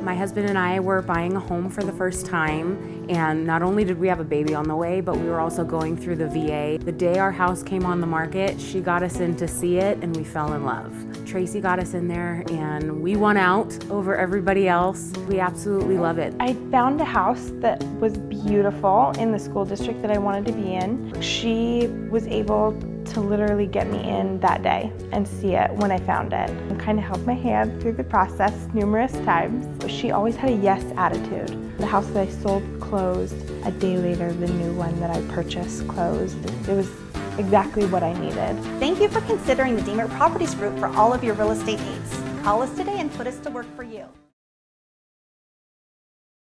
My husband and I were buying a home for the first time, and not only did we have a baby on the way, but we were also going through the VA. The day our house came on the market, she got us in to see it, and we fell in love. Tracy got us in there, and we won out over everybody else. We absolutely love it. I found a house that was beautiful in the school district that I wanted to be in. She was able to literally get me in that day and see it when I found it. And kind of held my hand through the process numerous times. She always had a yes attitude. The house that I sold closed. A day later, the new one that I purchased closed. It was exactly what I needed. Thank you for considering the Diemert Properties Group for all of your real estate needs. Call us today and put us to work for you.